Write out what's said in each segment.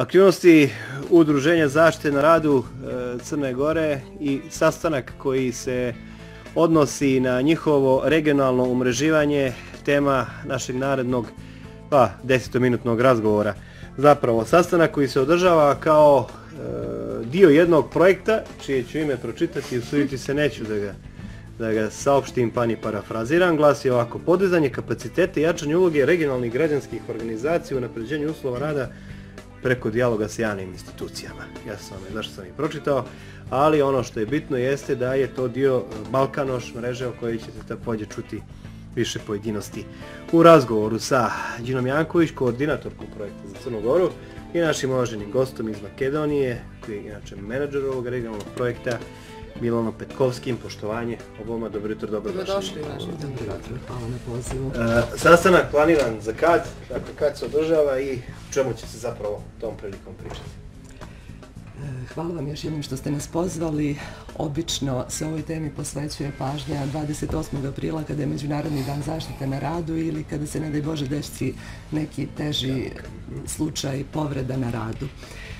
Aktivnosti Udruženja zaštite na radu e, Crne Gore i sastanak koji se odnosi na njihovo regionalno umreživanje tema našeg narednog pa, desetominutnog razgovora. Zapravo, sastanak koji se održava kao e, dio jednog projekta, čije ću ime pročitati i usuditi se neću da ga, da ga saopštim pa ni parafraziram, glasi ovako, podizanje kapacitete i jačanje uloge regionalnih građanskih organizacija u napređenju uslova rada preko dijaloga s javnim institucijama. Ja sam vam zašto sam i pročitao, ali ono što je bitno jeste da je to dio Balkanoš mreže o kojoj ćete također čuti više pojedinosti u razgovoru sa Đinom Janković, koordinatorkom projekta za Crnu Goru i našim uvaženim gostom iz Makedonije, koji je inače menadžer ovog regionalnog projekta, Milonom Petkovskim, poštovanje oboma, dobro jutro, dobro došli. Dobro došli, dobro jutro, hvala na pozivu. Uh, sastanak planiran za kad, dakle kad se održava i čemu će se zapravo tom prilikom pričati? E, hvala vam još jednom što ste nas pozvali. Obično se ovoj temi posvećuje pažnja 28. aprila kada je Međunarodni dan zaštite na radu ili kada se, ne daj Bože, dešci neki teži slučaj povreda na radu. E,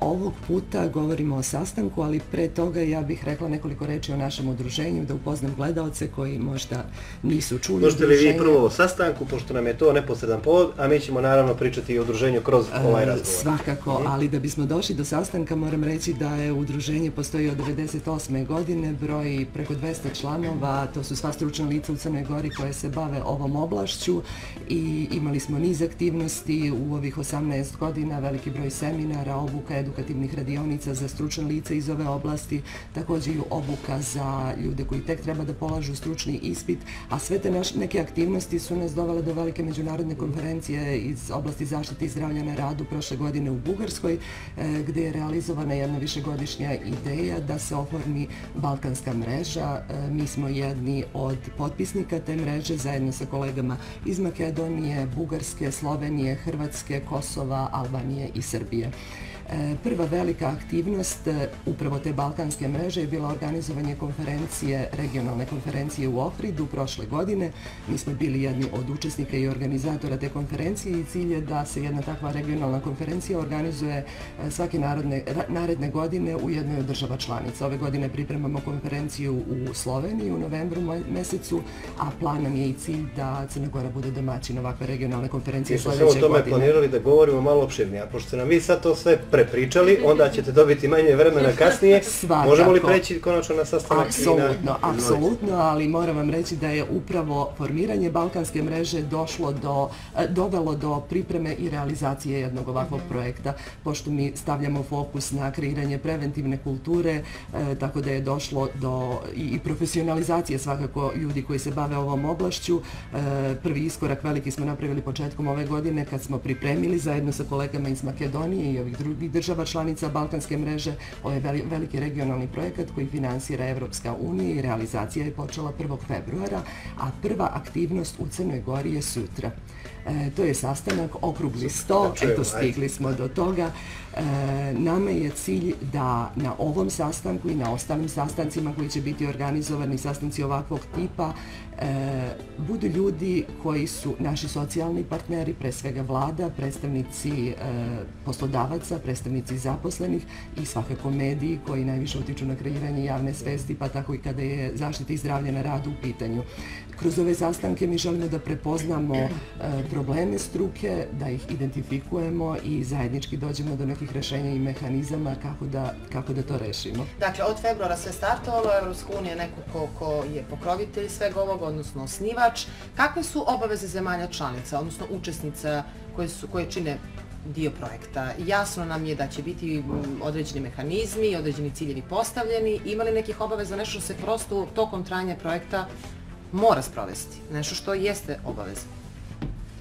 ovog puta govorimo o sastanku, ali pre toga ja bih rekla nekoliko reči o našem udruženju, da upoznam gledalce koji možda nisu čuli Možete li vi prvo o sastanku, pošto nam je to neposredan povod, a mi ćemo naravno pričati i o udruženju kroz e, ovaj razgovor. Svakako, mm. ali da bismo došli do sastanka, moram reći da je udruženje postoji od 98. godine, broj preko 200 članova, to su sva stručna lica u Crnoj Gori koje se bave ovom oblašću i imali smo niz aktivnosti u ovih 18 godina, veliki broj seminara, obuka edukativnih radionica za stručne lice iz ove oblasti, također i obuka za ljude koji tek treba da polažu stručni ispit, a sve te naš, neke aktivnosti su nas dovele do velike međunarodne konferencije iz oblasti zaštite i zdravlja na radu prošle godine u Bugarskoj, e, gdje je realizovana jedna višegodišnja ideja da se oformi Balkanska mreža. E, mi smo jedni od potpisnika te mreže zajedno sa kolegama iz Makedonije, Bugarske, Slovenije, Hrvatske, Kosova, Albanije i Srbije. E, prva velika aktivnost e, upravo te balkanske mreže je bila organizovanje konferencije, regionalne konferencije u Ohridu prošle godine. Mi smo bili jedni od učesnika i organizatora te konferencije i cilj je da se jedna takva regionalna konferencija organizuje e, svake narodne, naredne godine u jednoj od država članica. Ove godine pripremamo konferenciju u Sloveniji u novembru mesecu, a plan nam je i cilj da Crna Gora bude domaćin ovakve regionalne konferencije sledeće godine. Mi smo o tome planirali da govorimo malo opširnije, a pošto nam vi sad to sve pre prepričali, onda ćete dobiti manje vremena kasnije. Svakako. Možemo li preći konačno na sastanak? Apsolutno, apsolutno, ali moram vam reći da je upravo formiranje Balkanske mreže došlo do, eh, dovelo do pripreme i realizacije jednog ovakvog projekta, pošto mi stavljamo fokus na kreiranje preventivne kulture, eh, tako da je došlo do i profesionalizacije svakako ljudi koji se bave ovom oblašću. Eh, prvi iskorak veliki smo napravili početkom ove godine kad smo pripremili zajedno sa kolegama iz Makedonije i ovih drugih država članica Balkanske mreže. Ovo je veliki regionalni projekat koji finansira Evropska unija i realizacija je počela 1. februara, a prva aktivnost u Crnoj Gori je sutra. E, to je sastanak okrugli 100, eto stigli smo do toga. E, nama je cilj da na ovom sastanku i na ostalim sastancima koji će biti organizovani, sastanci ovakvog tipa, e, budu ljudi koji su naši socijalni partneri, pre svega vlada, predstavnici e, poslodavaca, predstavnici zaposlenih i svakako mediji koji najviše utiču na kreiranje javne svesti, pa tako i kada je zaštita i zdravlje na radu u pitanju. Kroz ove sastanke mi želimo da prepoznamo e, probleme struke, da ih identifikujemo i zajednički dođemo do nekih rešenja i mehanizama kako da, kako da to rešimo. Dakle, od februara sve startovalo, Evropska unija je neko ko, ko je pokrovitelj svega ovoga, odnosno osnivač. Kakve su obaveze zemalja članica, odnosno učesnica koje, su, koje čine dio projekta. Jasno nam je da će biti mm, određeni mehanizmi, određeni ciljevi postavljeni. Ima li nekih obaveza, nešto se prosto tokom trajanja projekta mora sprovesti? Nešto što jeste obaveza?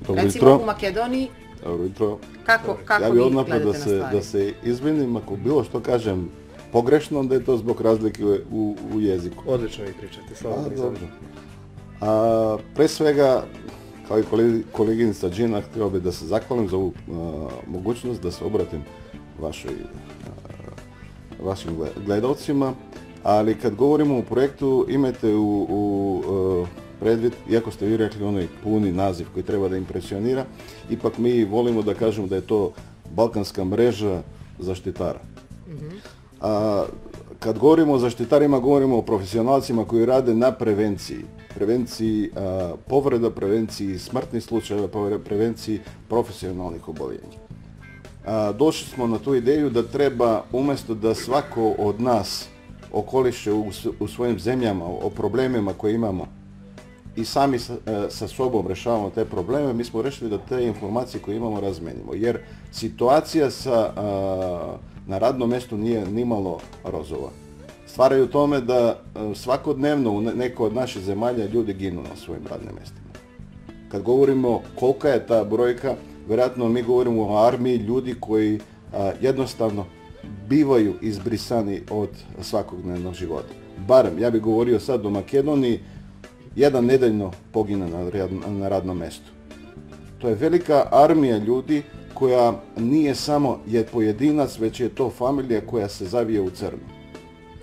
Dobro Recimo u Makedoniji, Dobro jutro. Kako, kako ja bih odmah da se, da se izvinim, ako bilo što kažem pogrešno, onda je to zbog razlike u, u jeziku. Odlično vi pričate, slavo A, dobro. A, pre svega, kao i koleginica Džina, htio bih da se zahvalim za ovu a, mogućnost da se obratim vašoj, a, vašim gledalcima. Ali kad govorimo o projektu, imajte u, u a, predvid, iako ste vi rekli onaj puni naziv koji treba da impresionira, ipak mi volimo da kažemo da je to balkanska mreža zaštitara. A, kad govorimo o zaštitarima, govorimo o profesionalcima koji rade na prevenciji. Prevenciji a, povreda, prevenciji smrtnih slučajeva, prevenciji profesionalnih oboljenja. A, došli smo na tu ideju da treba, umjesto da svako od nas okoliše u, u svojim zemljama o problemima koje imamo i sami sa, e, sa sobom rešavamo te probleme, mi smo rešili da te informacije koje imamo razmenimo. Jer situacija sa, e, na radnom mjestu nije nimalo rozova. Stvaraju tome da e, svakodnevno u neko od naših zemalja ljudi ginu na svojim radnim mjestima. Kad govorimo kolika je ta brojka, vjerojatno mi govorimo o armiji ljudi koji a, jednostavno bivaju izbrisani od svakog dnevnog života. Barem, ja bih govorio sad o Makedoniji, jedan nedeljno pogina na, na radnom mestu. To je velika armija ljudi koja nije samo je pojedinac, već je to familija koja se zavije u crnu.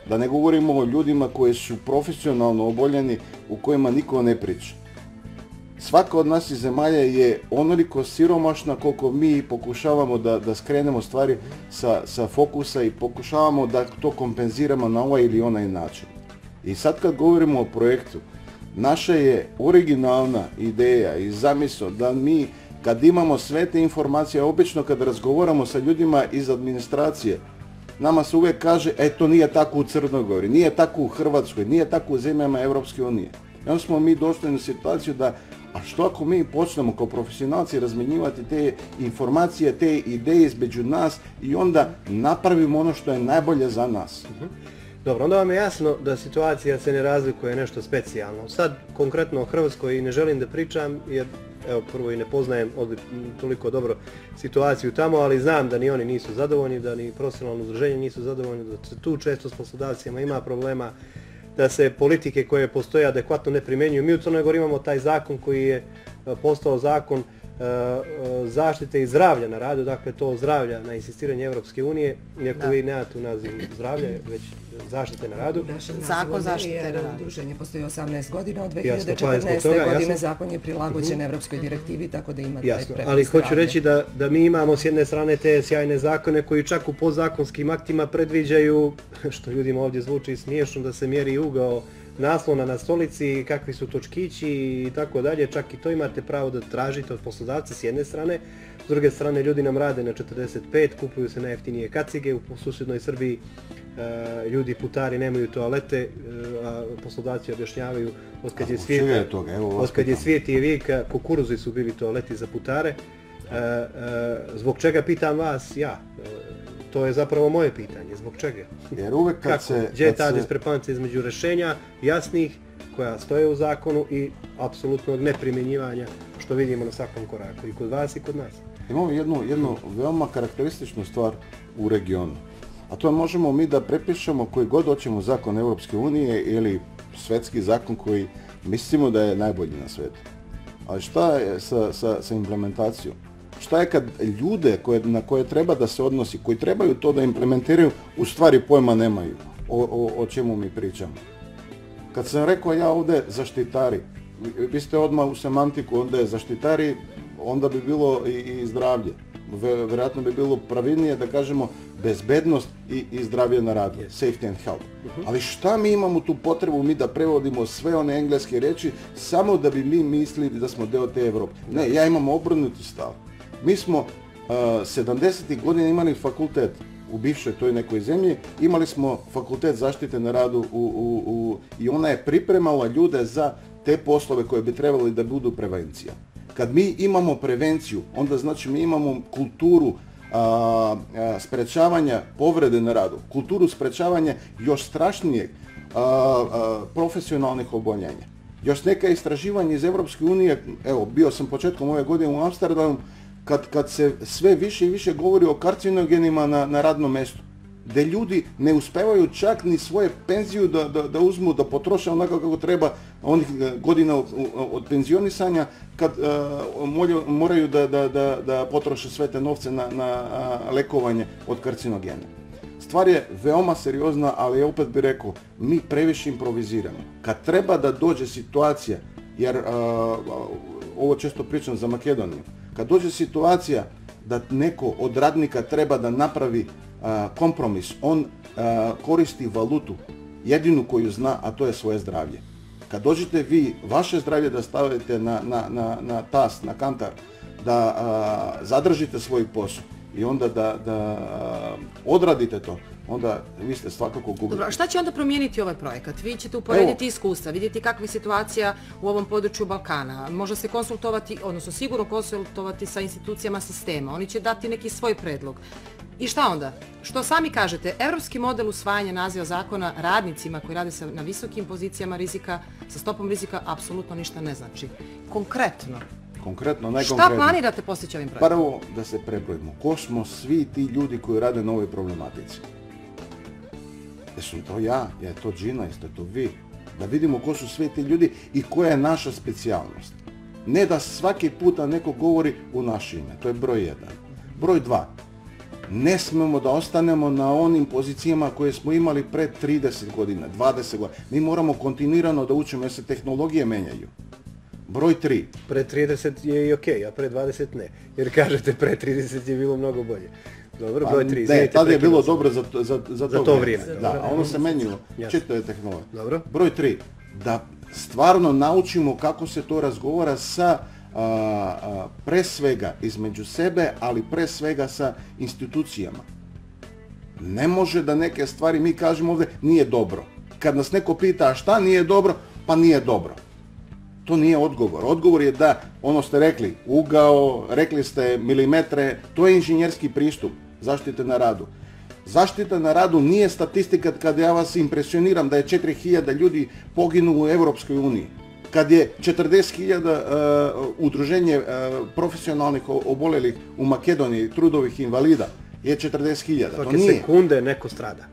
Da ne govorimo o ljudima koji su profesionalno oboljeni, u kojima niko ne priča. Svaka od nas iz zemalja je onoliko siromašna koliko mi pokušavamo da, da skrenemo stvari sa, sa fokusa i pokušavamo da to kompenziramo na ovaj ili onaj način. I sad kad govorimo o projektu, naša je originalna ideja i zamisao da mi kad imamo sve te informacije, obično kad razgovaramo sa ljudima iz administracije, nama se uvijek kaže, e to nije tako u Crnogori, nije tako u Hrvatskoj, nije tako u zemljama Evropske unije. I onda smo mi došli na situaciju da, a što ako mi počnemo kao profesionalci razmenjivati te informacije, te ideje između nas i onda napravimo ono što je najbolje za nas. Mhm. Dobro, onda vam je jasno da situacija se ne razlikuje nešto specijalno. Sad, konkretno o Hrvatskoj i ne želim da pričam, jer evo, prvo i ne poznajem odli, toliko dobro situaciju tamo, ali znam da ni oni nisu zadovoljni, da ni profesionalno udruženje nisu zadovoljni, da se tu često s poslodavcima ima problema, da se politike koje postoje adekvatno ne primenjuju. Mi u Crnoj Gori imamo taj zakon koji je e, postao zakon zaštite i zdravlja na radu, dakle to zdravlja na insistiranje Evropske unije, iako vi nemate u nazivu zdravlja, već zaštite na radu. Zakon zaštite na radu. Udruženje postoji 18 godina, od 2014. Toga, godine jasno. zakon je prilagođen uh mhm. -huh. Evropskoj direktivi, tako da ima jasno. taj Ali hoću reći da, da mi imamo s jedne strane te sjajne zakone koji čak u podzakonskim aktima predviđaju, što ljudima ovdje zvuči smiješno, da se mjeri ugao naslona na stolici, kakvi su točkići i tako dalje, čak i to imate pravo da tražite od poslodavca s jedne strane, s druge strane ljudi nam rade na 45, kupuju se najjeftinije kacige, u susjednoj Srbiji e, ljudi putari nemaju toalete, e, a poslodavci objašnjavaju od kad je svijet, je toga? Evo od kad je svijet i vijeka, kukuruzi su bili toaleti za putare. E, e, zbog čega pitam vas ja? To je zapravo moje pitanje, zbog čega? Jer uvek kad Kako? se... Gdje je ta se... diskrepancija između rešenja jasnih koja stoje u zakonu i apsolutnog neprimjenjivanja što vidimo na svakom koraku i kod vas i kod nas? Imamo jednu, jednu veoma karakterističnu stvar u regionu. A to možemo mi da prepišemo koji god hoćemo zakon Europske unije ili svetski zakon koji mislimo da je najbolji na svetu. Ali šta je sa, sa, sa implementacijom? Šta je kad ljude koje, na koje treba da se odnosi, koji trebaju to da implementiraju, u stvari pojma nemaju o, o, o čemu mi pričamo. Kad sam rekao ja ovde zaštitari, vi ste odmah u semantiku, onda je zaštitari, onda bi bilo i, i zdravlje. Vjerojatno bi bilo pravilnije da kažemo bezbednost i, i zdravlje na radu, yes. safety and health. Uh -huh. Ali šta mi imamo tu potrebu mi da prevodimo sve one engleske reči samo da bi mi mislili da smo deo te Evrope? Ne, ja imam obrnuti stav. Mi smo uh, 70. godina imali fakultet u bivšoj toj nekoj zemlji, imali smo fakultet zaštite na radu u, u, u, i ona je pripremala ljude za te poslove koje bi trebali da budu prevencija. Kad mi imamo prevenciju, onda znači mi imamo kulturu a, a, sprečavanja povrede na radu, kulturu sprečavanja još strašnijeg a, a, profesionalnih oboljenja. Još neka istraživanja iz Evropske unije, evo, bio sam početkom ove godine u Amsterdamu, kad, kad se sve više i više govori o karcinogenima na, na radnom mjestu, gde ljudi ne uspevaju čak ni svoje penziju da, da, da uzmu, da potroše onako kako treba onih eh, godina od, od penzionisanja, kad uh, moraju da, da, da, da potroše sve te novce na, na a, lekovanje od karcinogena. Stvar je veoma seriozna, ali ja opet bih rekao, mi previše improviziramo. Kad treba da dođe situacija, jer uh, ovo često pričam za Makedoniju, kad dođe situacija da neko od radnika treba da napravi a, kompromis. On a, koristi valutu, jedinu koju zna, a to je svoje zdravlje. Kad dođete vi vaše zdravlje da stavite na, na, na, na tas, na kantar, da a, zadržite svoj posao i onda da, da a, odradite to, onda vi ste svakako gubili. Dobro, šta će onda promijeniti ovaj projekat? Vi ćete uporediti Evo. iskustva, vidjeti kakva je situacija u ovom području Balkana. Možda se konsultovati, odnosno sigurno konsultovati sa institucijama sistema. Oni će dati neki svoj predlog. I šta onda? Što sami kažete, evropski model usvajanja naziva zakona radnicima koji rade sa, na visokim pozicijama rizika, sa stopom rizika, apsolutno ništa ne znači. Konkretno, Konkretno, šta najkonkretnije. planirate postići ovim projektom? Prvo da se prebrojimo. Ko smo svi ti ljudi koji rade na ovoj problematici? Jesu to ja, je to Džina, jeste to vi? Da vidimo ko su svi ti ljudi i koja je naša specijalnost. Ne da svaki puta neko govori u naše ime, to je broj jedan. Broj dva, ne smemo da ostanemo na onim pozicijama koje smo imali pred 30 godina, 20 godina. Mi moramo kontinuirano da učimo jer se tehnologije menjaju. Broj 3. Pre 30 je i okej, a pre 20 ne. Jer kažete pre 30 je bilo mnogo bolje. Dobro, broj 3, Pa, ne, tada je bilo dobro za, to- za, za, Za to vrijeme, Da, dobro. a ono se menjilo. Jasno. Čito je tehnologija. Dobro. Broj tri, da stvarno naučimo kako se to razgovara sa a, a, pre svega između sebe, ali pre svega sa institucijama. Ne može da neke stvari mi kažemo ovdje nije dobro. Kad nas neko pita šta nije dobro, pa nije dobro. To nije odgovor. Odgovor je da, ono ste rekli, ugao, rekli ste milimetre, to je inženjerski pristup заштите на раду. Заштита на раду не е статистиката каде ја вас импресионирам да е 4000 луѓи погинуло во Европската унија каде 40.000 удружење професионалних оболели у Македонија и трудових инвалида е 40.000. Тоа не е. секунде некој страда.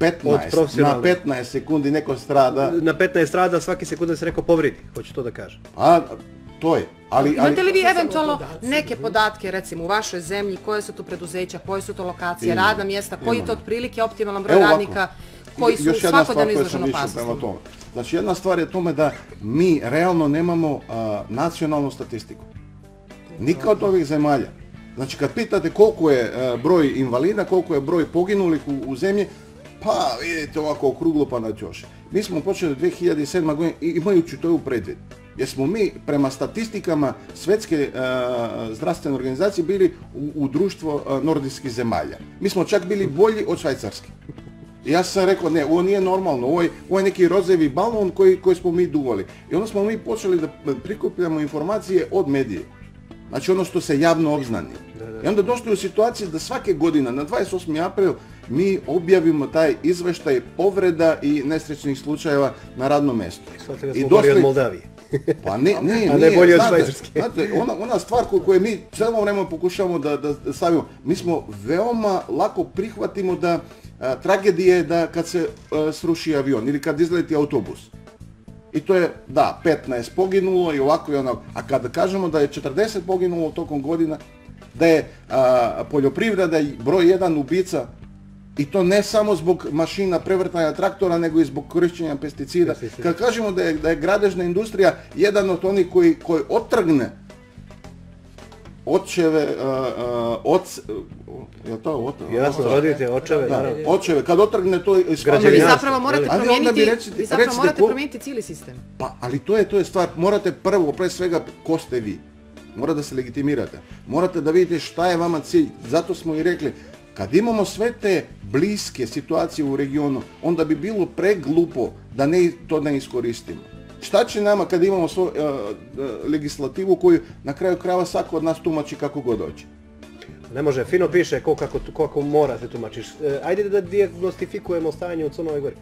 15, на 15 секунди некој страда. На 15 страда сваки секунда се некој повреди, хоće тоа да кажа. А to je. Ali, ali, Imate li vi eventualno neke podatke, recimo u vašoj zemlji, koje su to preduzeća, koje su to lokacije, Imamo. radna mjesta, koji je to otprilike optimalan broj radnika koji su svakodnevno izloženi išao opasnosti? Znači jedna stvar je tome da mi realno nemamo a, nacionalnu statistiku. Nika od ovih zemalja. Znači kad pitate koliko je a, broj invalida, koliko je broj poginulih u, u zemlji, pa vidite ovako okruglo pa na ćoše. Mi smo počeli 2007. godine imajući to u predvid. Jer smo mi prema statistikama Svjetske a, zdravstvene organizacije bili u, u društvo a, nordijskih zemalja. Mi smo čak bili bolji od Švajcarske. I ja sam rekao, ne, ovo nije normalno, ovo je, ovo je neki rozevi balon koji, koji smo mi duvali. I onda smo mi počeli da prikupljamo informacije od medije. Znači ono što se javno obznani. I onda došli u situaciju da svake godine na 28. april mi objavimo taj izveštaj povreda i nesrećnih slučajeva na radnom mjestu. Shvatili da smo od Moldavije. Pa ne, ne, A ne nije, bolje od Švajcarske. Znate, ona, ona stvar koju, koju mi cijelo vreme pokušavamo da, da stavimo, mi smo veoma lako prihvatimo da a, tragedija je da kad se a, sruši avion ili kad izleti autobus. I to je, da, 15 poginulo i ovako i onako. A kada kažemo da je 40 poginulo tokom godina, da je a, poljoprivreda broj jedan ubica i to ne samo zbog mašina prevrtanja traktora, nego i zbog korišćenja pesticida. Pesticida. Kad kažemo da je, da je gradežna industrija jedan od onih koji, koji otrgne očeve, uh, uh, oc, je to ot, Jasno, rodite očeve, Da, naravno. očeve, kad otrgne to iz Vi zapravo morate Ali promijeniti, recite- vi zapravo recite morate ko- promijeniti cijeli sistem. Pa, ali to je, to je stvar, morate prvo, pre svega, ko ste vi. Mora da se legitimirate. Morate da vidite šta je vama cilj. Zato smo i rekli, kad imamo sve te bliske situacije u regionu, onda bi bilo preglupo da ne, to ne iskoristimo. Šta će nama kad imamo svoju uh, e, uh, e, legislativu koju na kraju krava svako od nas tumači kako god hoće? Ne može, fino piše ko kako, ko kako mora se tumačiš. E, ajde da dijagnostifikujemo stanje u Crnoj Gori.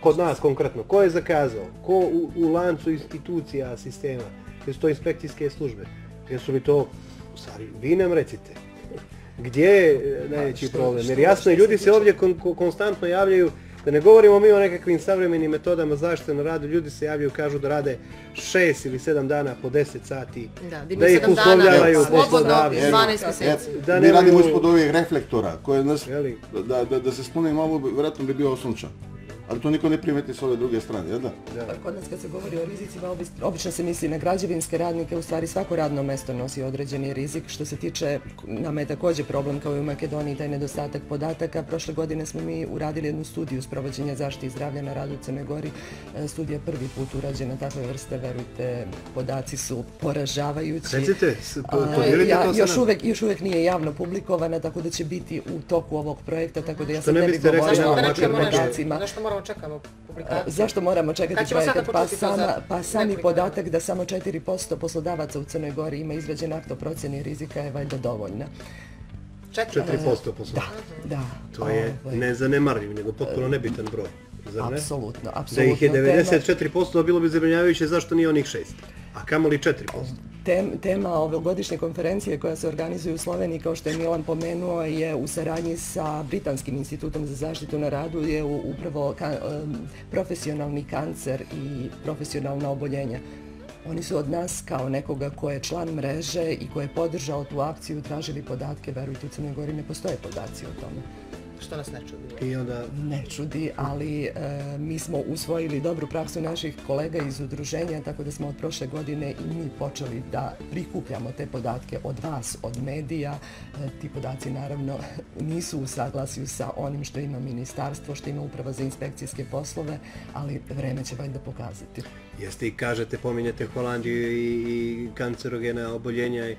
Kod nas konkretno. Ko je zakazao? Ko u, u lancu institucija, sistema? Jesu to inspekcijske službe? Jesu li to, u stvari, vi nam recite. Gdje je e, najveći problem? Jer jasno, ljudi se ovdje kon, ko- konstantno javljaju, da ne govorimo mi o nekakvim savremenim metodama zaštite na radu, ljudi se javljaju, kažu da rade 6 ili 7 dana po 10 sati, Da, da ih sedam uslovljavaju po slobodno, zdravlju. Evo, 12 mjeseci. Da mi radimo ispod ovih reflektora, koje nas, da, da, da se spune malo, vjerojatno bi bio sunčan. Ali to niko ne primeti s ove druge strane, jel da? Pa Kod nas kad se govori o rizicima, obi- obično se misli na građevinske radnike, u stvari svako radno mesto nosi određeni rizik. Što se tiče, nama je također problem kao i u Makedoniji taj nedostatak podataka. Prošle godine smo mi uradili jednu studiju sprovođenja zaštite i zdravlja na radu u Crnoj Gori. E, Studija prvi put urađena takve vrste, verujte, podaci su poražavajući. Recite, podijelite ja, to sa još, uvek, još uvek nije javno publikovana, tako da će biti u toku ovog projekta, tako da ja sad ne bih govorila o nekim nešto- nešto? Moramo čekamo publikaciju? Zašto moramo čekati projekat? Pa, sama, pa sami podatak da samo 4% poslodavaca u Crnoj Gori ima izrađen akt o procjeni rizika je valjda dovoljna. Četiri. 4% posla. Da, To je ovaj, ne zanemarljiv, nego potpuno nebitan broj. Zar ne? Apsolutno, Da apsolutno. ih je Tema- 94% bilo bi zabrinjavajuće zašto nije onih 6. A kamoli 4%. Tem, tema ove godišnje konferencije koja se organizuje u Sloveniji, kao što je Milan pomenuo, je u saradnji sa Britanskim institutom za zaštitu na radu, je upravo ka, profesionalni kancer i profesionalna oboljenja. Oni su od nas kao nekoga ko je član mreže i ko je podržao tu akciju tražili podatke, verujte u Crnoj Gori ne postoje podaci o tome. Što nas ne čudi. I onda Ne čudi, ali e, mi smo usvojili dobru praksu naših kolega iz udruženja, tako da smo od prošle godine i mi počeli da prikupljamo te podatke od vas, od medija. E, ti podaci naravno nisu u saglasju sa onim što ima ministarstvo, što ima uprava za inspekcijske poslove, ali vreme će valjda pokazati. jeste i kažete, pominjete Holandiju i, i kancerogena oboljenja, i,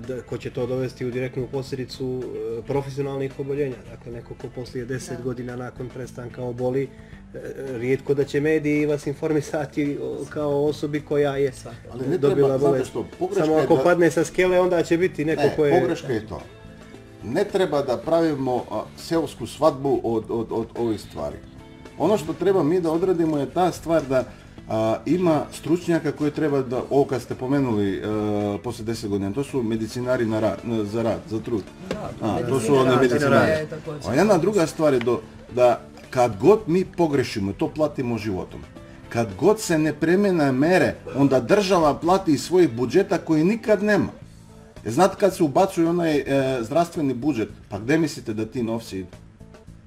da, ko će to dovesti u direktnu posljedicu e, profesionalnih oboljenja. Dakle, neko ko poslije 10 godina nakon prestanka oboli, e, rijetko da će mediji vas informisati kao osobi koja je Ali ne dobila treba, bolest. što, Samo ako da- padne sa skele, onda će biti neko Ne, ko je... pogreška je to. Ne treba da pravimo a, seosku svadbu od, od, od ovih stvari. Ono što treba mi da odradimo je ta stvar da a, ima stručnjaka koje treba da, ovo kad ste pomenuli a, posle 10 godina, to su medicinari na rad, na- za rad, za trud. A, to su rada, medicinari. je. A jedna druga stvar je do, da kad god mi pogrešimo, to platimo životom. Kad god se ne premena mere, onda država plati iz svojih budžeta koji nikad nema. Jer znate kad se ubacuje onaj e, zdravstveni budžet, pa gde mislite da ti novci idu?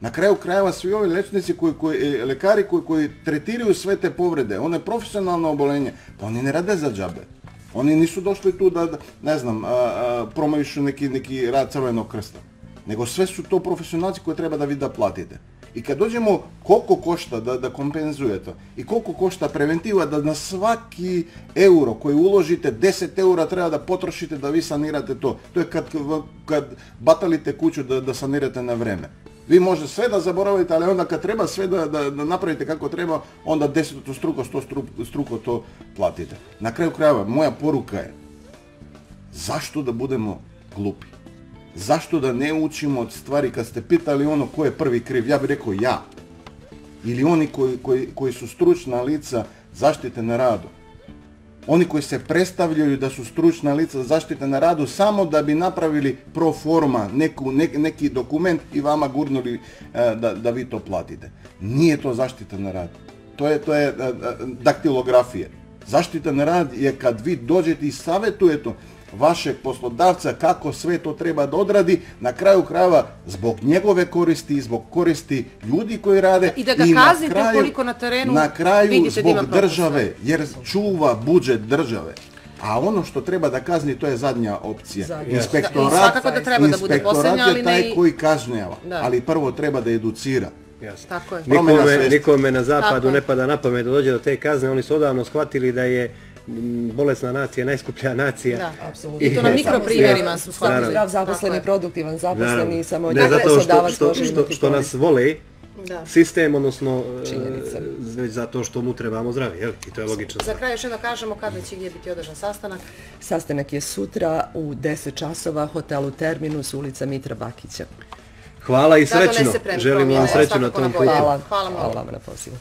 На крају крајава сви овие лечници кои кои лекари кои кои третирају свете повреде, оне професионално оболење, па они не раде за џабе. Они не се дошли ту да, да не знам, промовишу неки неки рад црвено крста. Него све су то професионалци кои треба да ви да платите. И кога доđемо колку кошта да да компензуете и колку кошта превентива да на сваки евро кој уложите 10 евра треба да потрошите да ви санирате то. Тоа е кад кад баталите куќу да да санирате на време. Vi možete sve da zaboravite, ali onda kad treba sve da, da, da napravite kako treba, onda deseto struko, sto struko, struko to platite. Na kraju krajeva, moja poruka je, zašto da budemo glupi? Zašto da ne učimo od stvari kad ste pitali ono ko je prvi kriv? Ja bih rekao ja. Ili oni koji, koji, koji su stručna lica zaštite na radu. Oni koji se predstavljaju da su stručna lica zaštite na radu samo da bi napravili pro forma neku, ne, neki dokument i vama gurnuli e, da, da vi to platite. Nije to zaštita na radu. To je, to je e, e daktilografije. Zaštita na rad je kad vi dođete i savjetujete vašeg poslodavca kako sve to treba da odradi, na kraju krajeva zbog njegove koristi i zbog koristi ljudi koji rade I da ga kaznite kraju- ukoliko na terenu na kraju vidite da ima zbog propusta. države jer čuva budžet države. A ono što treba da kazni, to je zadnja opcija. Zadnja. Inspektorat, I svakako da treba da bude inspektorat poslednja, ali je ne taj koji kažnjava. Da. Ali prvo treba da educira. Jasno. Tako je. Promjena Nikome, na zapadu ne pada na pamet da dođe do te kazne, oni su odavno shvatili da je bolesna nacija najskuplja nacija. Da. Apsolutno. I to na mikroprimjerima su shvatili. Zdrav zaposleni, Tako produktivan zaposleni, samo ne jedan zato što, poslodavac što, može što, imati što nas vole Da. sistem, odnosno e, Činjenica. već zato što mu trebamo zdravi, jel? I to je logično. Za kraj još jedno kažemo kada će gdje biti održan sastanak. Sastanak je sutra u 10 časova, hotelu Terminus, ulica Mitra Bakića. Hvala i srećno. Želimo vam srećno na tom putu. Hvala, Hvala mnogo. hvala vam na pozivu.